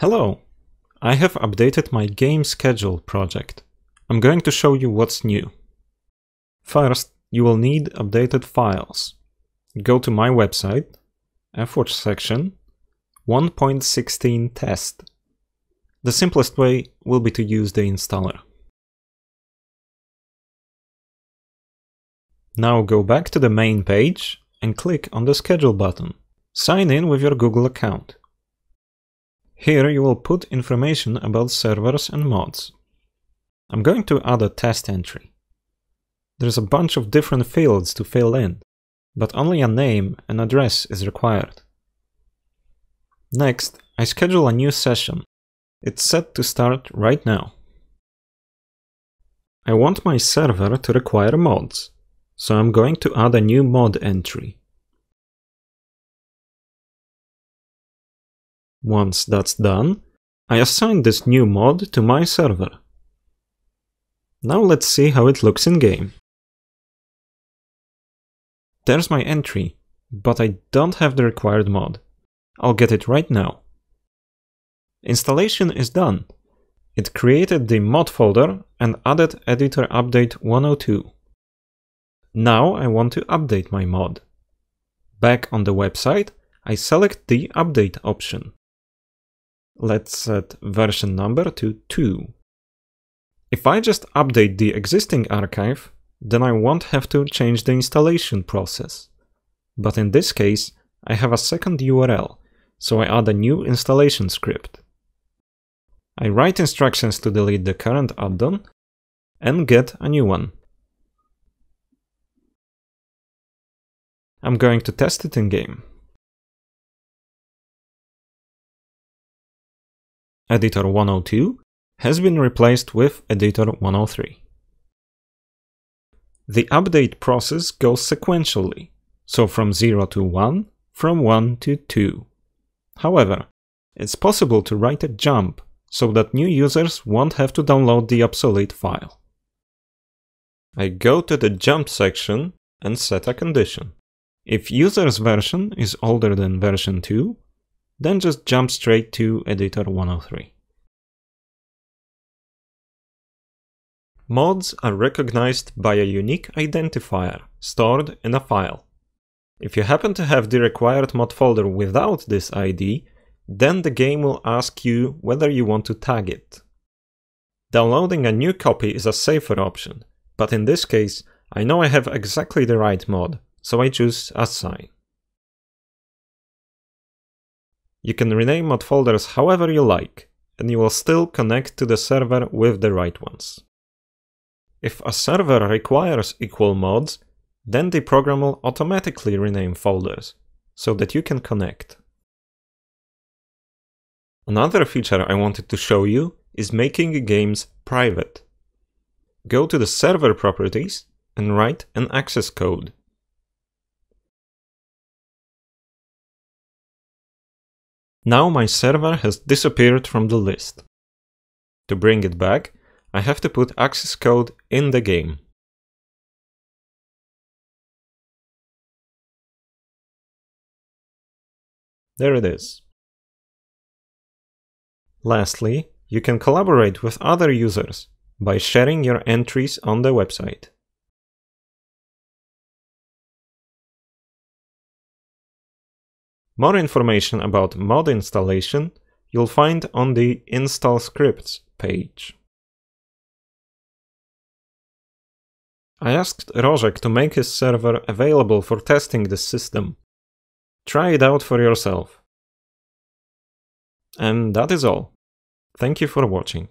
Hello! I have updated my game schedule project. I'm going to show you what's new. First, you will need updated files. Go to my website, FWatch section, 1.16 test. The simplest way will be to use the installer. Now go back to the main page and click on the schedule button. Sign in with your Google account. Here you will put information about servers and mods. I'm going to add a test entry. There's a bunch of different fields to fill in, but only a name and address is required. Next, I schedule a new session. It's set to start right now. I want my server to require mods, so I'm going to add a new mod entry. Once that's done, I assign this new mod to my server. Now let's see how it looks in-game. There's my entry, but I don't have the required mod. I'll get it right now. Installation is done. It created the mod folder and added editor update 102. Now I want to update my mod. Back on the website, I select the update option. Let's set version number to 2. If I just update the existing archive, then I won't have to change the installation process. But in this case, I have a second URL, so I add a new installation script. I write instructions to delete the current add-on and get a new one. I'm going to test it in-game. Editor 102 has been replaced with Editor 103. The update process goes sequentially, so from 0 to 1, from 1 to 2. However, it's possible to write a jump so that new users won't have to download the obsolete file. I go to the jump section and set a condition. If user's version is older than version 2, then just jump straight to editor 103. Mods are recognized by a unique identifier stored in a file. If you happen to have the required mod folder without this ID, then the game will ask you whether you want to tag it. Downloading a new copy is a safer option, but in this case, I know I have exactly the right mod, so I choose Assign. You can rename mod folders however you like, and you will still connect to the server with the right ones. If a server requires equal mods, then the program will automatically rename folders, so that you can connect. Another feature I wanted to show you is making games private. Go to the server properties and write an access code. Now my server has disappeared from the list. To bring it back, I have to put access code in the game. There it is. Lastly, you can collaborate with other users by sharing your entries on the website. More information about mod installation you'll find on the Install Scripts page. I asked Rożek to make his server available for testing this system. Try it out for yourself. And that is all. Thank you for watching.